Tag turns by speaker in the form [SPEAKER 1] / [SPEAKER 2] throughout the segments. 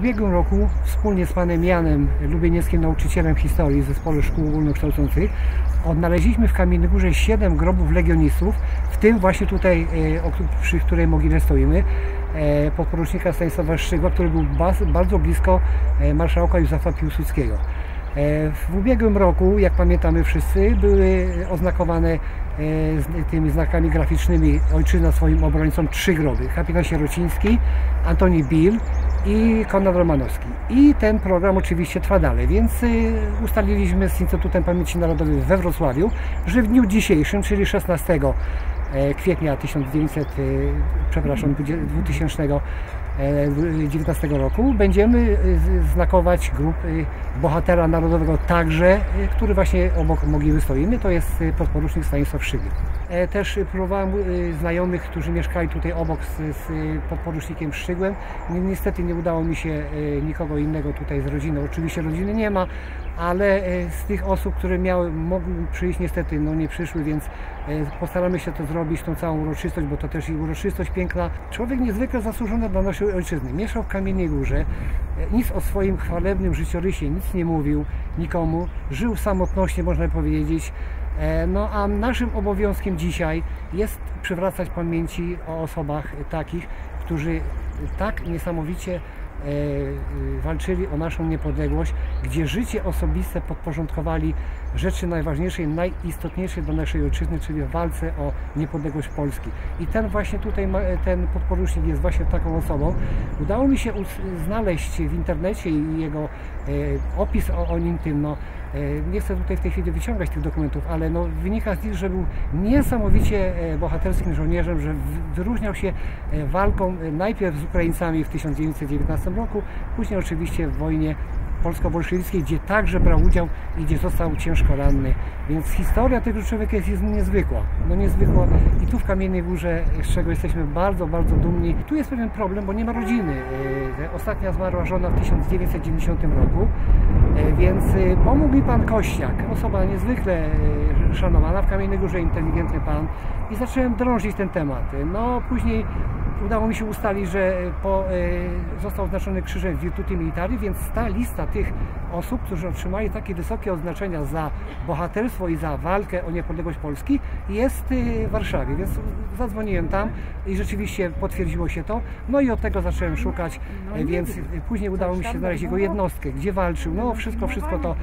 [SPEAKER 1] ubiegłym roku wspólnie z panem Janem Lubienieckim, nauczycielem historii w Zespole Szkół Ogólnokształcących, odnaleźliśmy w Kamiennej Górze 7 grobów legionistów, w tym właśnie tutaj, e, przy której mogile stoimy, e, podporucznika Stanisława Szczygła, który był bardzo blisko e, marszałka Józefa Piłsudskiego. W ubiegłym roku, jak pamiętamy wszyscy, były oznakowane tymi znakami graficznymi ojczyzna swoim obrońcom trzy groby. Kapitan Sierociński, Antoni Bill i Konrad Romanowski. I ten program oczywiście trwa dalej, więc y, ustaliliśmy z Instytutem Pamięci Narodowej we Wrocławiu, że w dniu dzisiejszym, czyli 16 e, kwietnia 1900, y, przepraszam, 2000 2019 roku będziemy y, znakować grupy bohatera narodowego także, y, który właśnie obok mogiły stoimy, to jest podporucznik Stanisław Szygiel. E, też próbowałem znajomych, którzy mieszkali tutaj obok z, z podporucznikiem Szczygłem. Niestety nie udało mi się nikogo innego tutaj z rodziny. Oczywiście rodziny nie ma, ale z tych osób, które miały, mogły przyjść, niestety no nie przyszły, więc postaramy się to zrobić, tą całą uroczystość, bo to też i uroczystość piękna. Człowiek niezwykle zasłużony dla naszej ojczyzny. Mieszkał w Kamiennej Górze, e, nic o swoim chwalebnym życiorysie nic nie mówił nikomu, żył w samotności, można powiedzieć. E, no a naszym obowiązkiem dzisiaj jest przywracać pamięci o osobach takich, którzy tak niesamowicie E, walczyli o naszą niepodległość, gdzie życie osobiste podporządkowali rzeczy najważniejsze i najistotniejsze dla naszej ojczyzny, czyli walce o niepodległość Polski. I ten właśnie tutaj, ten podporucznik jest właśnie taką osobą. Udało mi się znaleźć w internecie jego e, opis o, o nim tym, no, E, nie chcę tutaj w tej chwili wyciągać tych dokumentów, ale no, wynika z nich, że był niesamowicie e, bohaterskim żołnierzem, że wyróżniał się walką najpierw z Ukraińcami w 1919 roku, później oczywiście w wojnie polsko-bolszewickiej, gdzie także brał udział i gdzie został ciężko ranny. Więc historia tego człowieka jest, jest niezwykła. No niezwykła. I tu w Kamiennej Górze, z czego jesteśmy bardzo, bardzo dumni. Tu jest pewien problem, bo nie ma rodziny. E, ostatnia zmarła żona w 1990 roku, e, więc e, pomógł mi pan Kościak, osoba niezwykle szanowana w Kamiennej Górze, inteligentny pan i zacząłem drążyć ten temat. No później udało mi się ustalić, że po, e, został oznaczony krzyżem Virtuti Militari, więc ta lista tych osób, którzy otrzymali takie wysokie oznaczenia za bohaterstwo i za walkę o niepodległość Polski jest e, w Warszawie, więc zadzwoniłem tam i rzeczywiście potwierdziło się to. No i od tego zacząłem szukać, e, więc później udało mi się znaleźć jego jednostkę, gdzie walczył. No wszystko, wszystko to.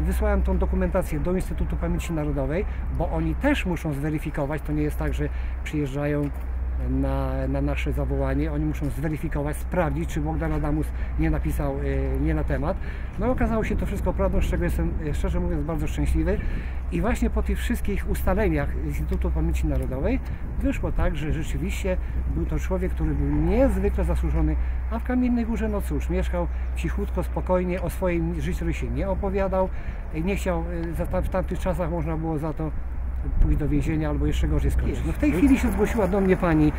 [SPEAKER 1] Wysłałem tą dokumentację do Instytutu Pamięci Narodowej, bo oni też muszą zweryfikować, to nie jest tak, że przyjeżdżają na, na nasze zawołanie. Oni muszą zweryfikować, sprawdzić, czy Bogdan Adamus nie napisał e, nie na temat. No okazało się to wszystko prawdą, z czego jestem e, szczerze mówiąc bardzo szczęśliwy. I właśnie po tych wszystkich ustaleniach Instytutu Pamięci Narodowej wyszło tak, że rzeczywiście był to człowiek, który był niezwykle zasłużony, a w Kamiennej Górze, no cóż, mieszkał cichutko, spokojnie, o swoim życiu nie opowiadał, nie chciał, e, w tamtych czasach można było za to pójść do więzienia albo jeszcze gorzej skończyć. No w tej chwili się zgłosiła do mnie pani,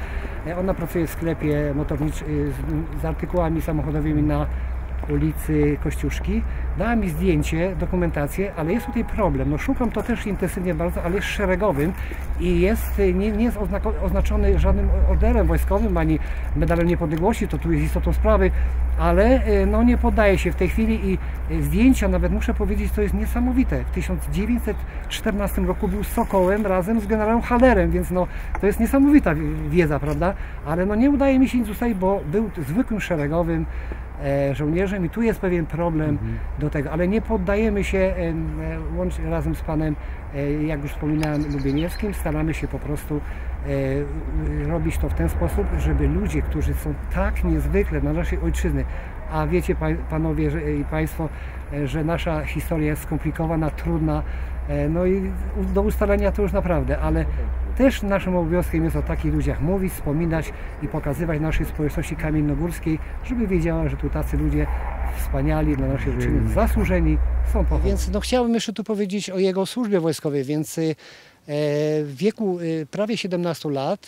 [SPEAKER 1] e, ona pracuje w sklepie motorniczym z, z artykułami samochodowymi na ulicy Kościuszki. Dała mi zdjęcie, dokumentację, ale jest tutaj problem. No szukam to też intensywnie bardzo, ale jest szeregowym i jest, nie, nie jest oznaczony żadnym orderem wojskowym ani medalem niepodległości, to tu jest istotą sprawy, ale e, no nie poddaje się w tej chwili i e, zdjęcia, nawet muszę powiedzieć, to jest niesamowite. W 1914 roku był Sokołem razem z generałem Hallerem, więc no to jest niesamowita wiedza, prawda? Ale no nie udaje mi się nic ustalić, bo był zwykłym szeregowym, żołnierzem i tu jest pewien problem mhm. do tego, ale nie poddajemy się e, łącznie razem z panem, e, jak już wspominałem, Lubieniewskim, staramy się po prostu robić to w ten sposób, żeby ludzie, którzy są tak niezwykle dla naszej ojczyzny, a wiecie panowie i państwo, że nasza historia jest skomplikowana, trudna, no i do ustalenia to już naprawdę, ale też naszym obowiązkiem jest o takich ludziach mówić, wspominać i pokazywać naszej społeczności kamiennogórskiej, żeby wiedziała, że tu tacy ludzie wspaniali dla naszej ojczyzny, zasłużeni są pochowani. Więc no, chciałbym jeszcze tu powiedzieć o jego służbie wojskowej, więc e, w wieku e, prawie 17 lat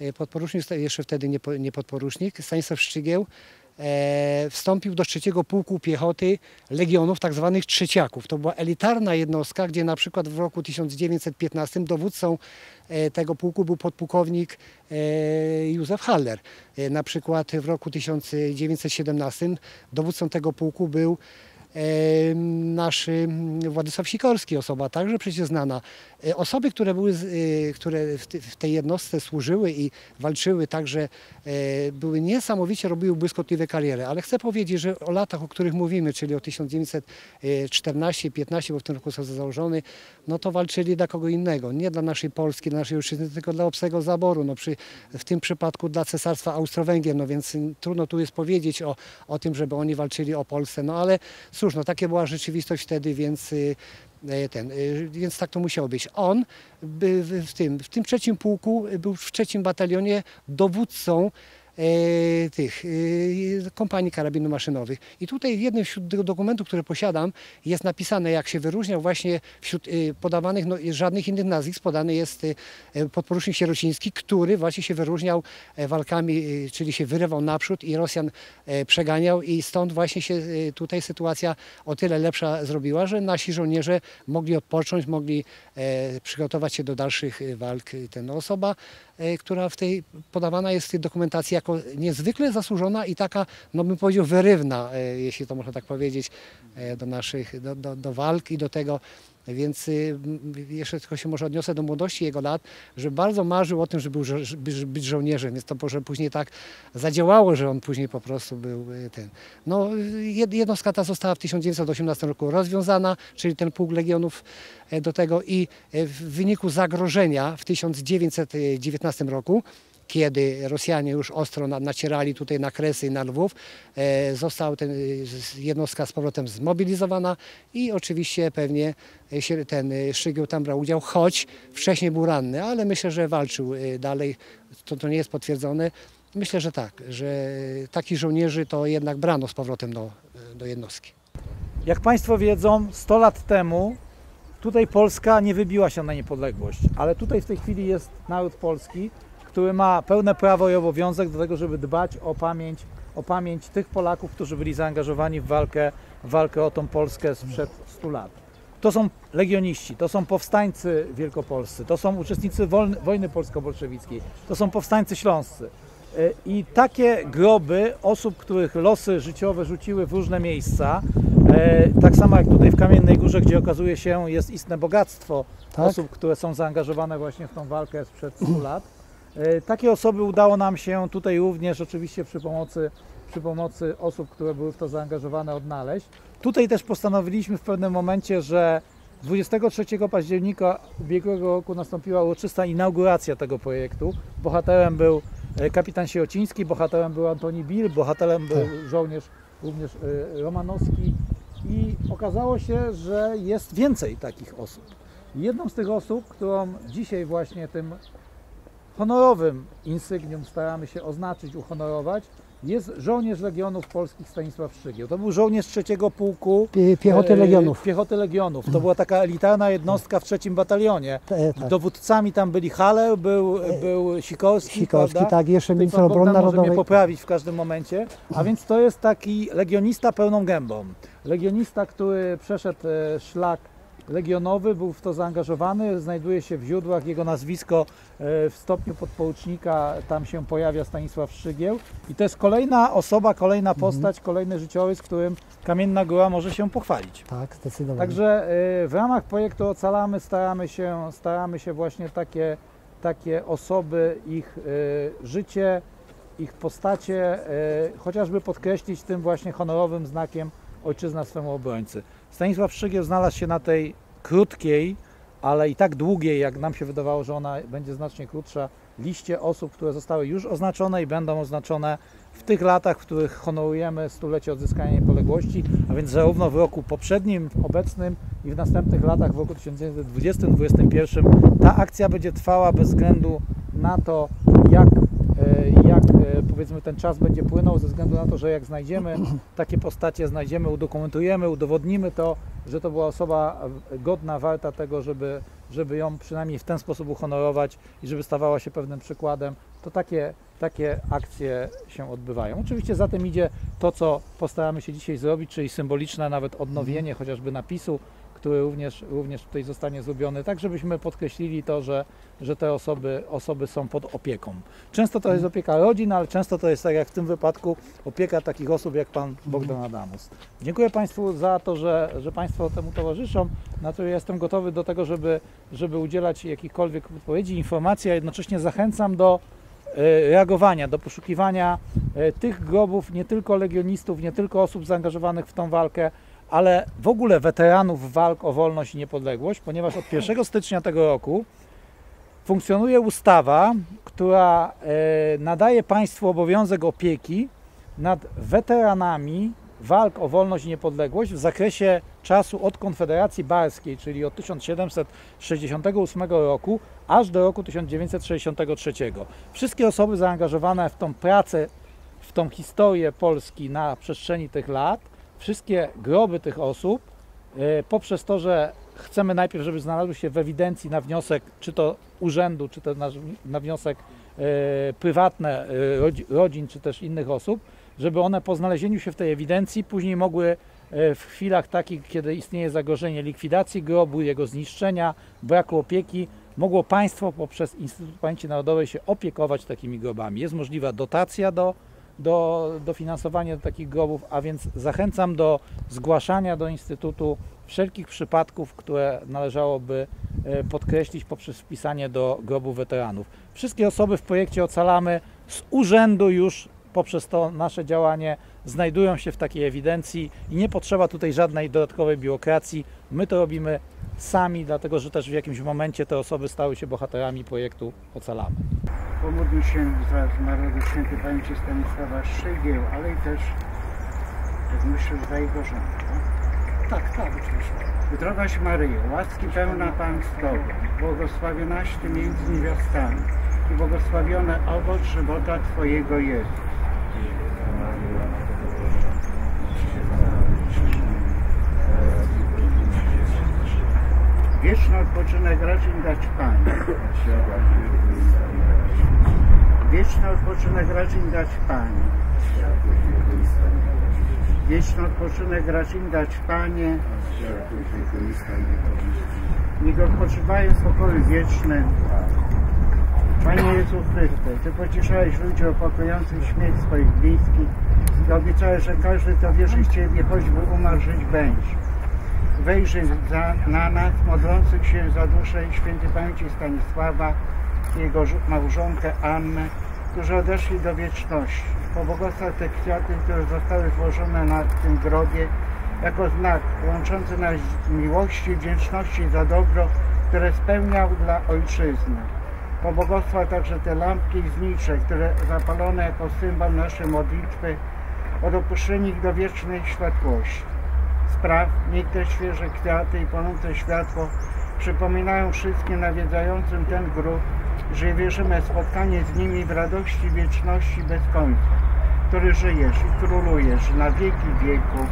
[SPEAKER 1] e, podporucznik, jeszcze wtedy nie, nie podporucznik, Stanisław Szczygieł wstąpił do trzeciego pułku piechoty legionów, tak zwanych trzeciaków. To była elitarna jednostka, gdzie na przykład w roku 1915 dowódcą e, tego pułku był podpułkownik e, Józef Haller. E, Na przykład w roku 1917 dowódcą tego pułku był e, nasz mm, Władysław Sikorski, osoba także przecież znana. E, Osoby, które, były, e, które w, tej jednostce służyły i walczyły, także e, były niesamowicie, robiły błyskotliwe kariery. Ale chcę powiedzieć, że o latach, o których mówimy, czyli o 1914-15, bo w tym roku został założony, no to walczyli dla kogo innego. Nie dla naszej Polski, dla naszej ojczyzny, tylko dla obcego zaboru. No przy, w tym przypadku dla Cesarstwa Austro-Węgier, no więc trudno tu jest powiedzieć o, o tym, żeby oni walczyli o Polskę. No ale cóż, no takie była rzeczywistość wtedy, więc y, e, ten, y, więc tak to musiało być. On w, tym, w tym trzecim pułku był w trzecim batalionie dowódcą tych e, kompanii karabinów maszynowych. I tutaj w jednym wśród dokumentów, które posiadam, jest napisane, jak się wyróżniał właśnie wśród e, podawanych, no, żadnych innych nazwisk, podany jest e, e, podporucznik Sierociński, który właśnie się wyróżniał e, walkami, e, czyli się wyrywał naprzód i Rosjan e, przeganiał i stąd właśnie się e, tutaj sytuacja o tyle lepsza zrobiła, że nasi żołnierze mogli odpocząć, mogli e, przygotować się do dalszych e, walk. Ten osoba, e, która w tej podawana jest w tej dokumentacji jako niezwykle zasłużona i taka, no bym powiedział, wyrywna, e, jeśli to można tak powiedzieć, e, do naszych, do, do, do walk i do tego. Więc y, jeszcze tylko się może odniosę do młodości jego lat, że bardzo marzył o tym, żeby, być żołnierzem, więc to może później tak zadziałało, że on później po prostu był y, ten. No, jed- jednostka ta została w 1918 roku rozwiązana, czyli ten pułk legionów e, do tego i e, w wyniku zagrożenia w 1919 roku kiedy Rosjanie już ostro na- nacierali tutaj na Kresy i na Lwów, e, została ten, z- jednostka z powrotem zmobilizowana i oczywiście pewnie e, się ten e, Szczygieł tam brał udział, choć wcześniej był ranny, ale myślę, że walczył e, dalej. To, to nie jest potwierdzone. Myślę, że tak, że takich żołnierzy to jednak brano z powrotem do, e, do jednostki.
[SPEAKER 2] Jak Państwo wiedzą, 100 lat temu tutaj Polska nie wybiła się na niepodległość, ale tutaj w tej chwili jest naród polski, który ma pełne prawo i obowiązek do tego, żeby dbać o pamięć, o pamięć tych Polaków, którzy byli zaangażowani w walkę, w walkę o tą Polskę sprzed 100 lat. To są legioniści, to są powstańcy wielkopolscy, to są uczestnicy wolny, wojny polsko-bolszewickiej, to są powstańcy śląscy. E, I takie groby osób, których losy życiowe rzuciły w różne miejsca, e, tak samo jak tutaj w Kamiennej Górze, gdzie okazuje się jest istne bogactwo
[SPEAKER 1] Tak.
[SPEAKER 2] osób, które są zaangażowane właśnie w tą walkę sprzed 100 lat. E, Takie osoby udało nam się tutaj również oczywiście przy pomocy, przy pomocy osób, które były w to zaangażowane odnaleźć. Tutaj też postanowiliśmy w pewnym momencie, że 23 października ubiegłego roku nastąpiła uroczysta inauguracja tego projektu. Bohaterem był e, kapitan Sierociński, bohaterem był Antoni Bill, bohaterem był żołnierz również e, Romanowski i okazało się, że jest więcej takich osób. Jedną z tych osób, którą dzisiaj właśnie tym honorowym insygnium staramy się oznaczyć, uhonorować, jest żołnierz Legionów Polskich Stanisław Szczygieł. To był żołnierz trzeciego pułku
[SPEAKER 1] Pie- Piechoty
[SPEAKER 2] e,
[SPEAKER 1] Legionów.
[SPEAKER 2] Piechoty Legionów. To była taka elitarna jednostka w trzecim batalionie.
[SPEAKER 1] E, tak.
[SPEAKER 2] Dowódcami tam byli Haller, był, był Sikorski,
[SPEAKER 1] Sikorski,
[SPEAKER 2] prawda?
[SPEAKER 1] tak, jeszcze minister obrony
[SPEAKER 2] Bogdan może mnie
[SPEAKER 1] narodowej.
[SPEAKER 2] poprawić w każdym momencie. A więc to jest taki legionista pełną gębą. Legionista, który przeszedł e, szlak legionowy, był w to zaangażowany, znajduje się w źródłach, jego nazwisko e, w stopniu podporucznika, tam się pojawia Stanisław Szczygieł i to jest kolejna osoba, kolejna
[SPEAKER 1] Mhm.
[SPEAKER 2] postać, kolejny życiorys, którym Kamienna Góra może się pochwalić.
[SPEAKER 1] Tak, zdecydowanie.
[SPEAKER 2] Także y, w ramach projektu Ocalamy staramy się, staramy się właśnie takie, takie osoby, ich y, życie, ich postacie, chociażby podkreślić tym właśnie honorowym znakiem ojczyzna swemu obrońcy. Stanisław Szczygieł znalazł się na tej krótkiej, ale i tak długiej, jak nam się wydawało, że ona będzie znacznie krótsza, liście osób, które zostały już oznaczone i będą oznaczone w tych latach, w których honorujemy stulecie odzyskania niepodległości, a więc zarówno w roku poprzednim, obecnym i w następnych latach, w roku 1920-2021, ta akcja będzie trwała bez względu na to, jak, jak e, powiedzmy ten czas będzie płynął, ze względu na to, że jak znajdziemy takie postacie, znajdziemy, udokumentujemy, udowodnimy to, że to była osoba e, godna, warta tego, żeby, żeby ją przynajmniej w ten sposób uhonorować i żeby stawała się pewnym przykładem, to takie takie akcje się odbywają. Oczywiście za tym idzie to, co postaramy się dzisiaj zrobić, czyli symboliczne nawet odnowienie chociażby napisu, który również, również tutaj zostanie zrobiony, tak żebyśmy podkreślili to, że, że te osoby, osoby są pod opieką. Często to jest opieka rodzin, ale często to jest tak jak w tym wypadku opieka takich osób jak pan Bogdan Adamus. Dziękuję Państwu za to, że, że Państwo temu towarzyszą. Na to ja jestem gotowy do tego, żeby, żeby udzielać jakichkolwiek odpowiedzi, informacji, a jednocześnie zachęcam do e, reagowania, do poszukiwania e, tych grobów, nie tylko legionistów, nie tylko osób zaangażowanych w tą walkę, ale w ogóle weteranów walk o wolność i niepodległość, ponieważ od 1 stycznia tego roku funkcjonuje ustawa, która e, nadaje państwu obowiązek opieki nad weteranami walk o wolność i niepodległość w zakresie czasu od Konfederacji Barskiej, czyli od 1768 roku aż do roku 1963. Wszystkie osoby zaangażowane w tą pracę, w tą historię Polski na przestrzeni tych lat, wszystkie groby tych osób, e, poprzez to, że chcemy najpierw, żeby znalazły się w ewidencji na wniosek czy to urzędu, czy to na, na wniosek e, prywatne e, rodzi, rodzin, czy też innych osób, żeby one po znalezieniu się w tej ewidencji później mogły w chwilach takich, kiedy istnieje zagrożenie likwidacji grobu, jego zniszczenia, braku opieki, mogło państwo poprzez Instytut Pamięci Narodowej się opiekować takimi grobami. Jest możliwa dotacja do do dofinansowania do takich grobów, a więc zachęcam do zgłaszania do Instytutu wszelkich przypadków, które należałoby e, podkreślić poprzez wpisanie do grobu weteranów. Wszystkie osoby w projekcie Ocalamy z urzędu już poprzez to nasze działanie znajdują się w takiej ewidencji i nie potrzeba tutaj żadnej dodatkowej biurokracji. My to robimy sami, dlatego że też w jakimś momencie te osoby stały się bohaterami projektu Ocalamy
[SPEAKER 3] pomódl się za zmarłego świętej pamięci Stanisława Szygieł, ale i też, myślę, za jego żonę.
[SPEAKER 1] Tak, tak, oczywiście.
[SPEAKER 3] Zdrowaś Maryjo, łaski pełna Pan z Tobą, błogosławionaś Ty między niewiastami i błogosławiony owoc żywota Twojego jest. Wieczny odpoczynek raczej dać Panie. Wieczny odpoczynek racz im dać Panie. Wieczny odpoczynek racz im dać Panie. Niech odpoczywają w pokoju wiecznym. Panie Jezu Chryste, Ty pocieszałeś ludzi opakujących śmierć swoich bliskich i obiecałeś, że każdy, kto wierzy w Ciebie, choćby umarł, żyć będzie. Wejrzyj za, na nas, modlących się za duszę świętej pamięci Stanisława, jego małżonkę Annę, którzy odeszli do wieczności. Pobłogosław te kwiaty, które zostały złożone na tym grobie, jako znak łączący nas z miłości i wdzięczności za dobro, które spełniał dla Ojczyzny. Pobłogosław także te lampki znicze, które zapalone jako symbol naszej modlitwy, o dopuszczenie ich do wiecznej światłości. Spraw, niech te świeże kwiaty i płonące światło przypominają wszystkim nawiedzającym ten grób, że wierzymy spotkanie z nimi w radości wieczności bez końca, który żyjesz i królujesz na wieki wieków.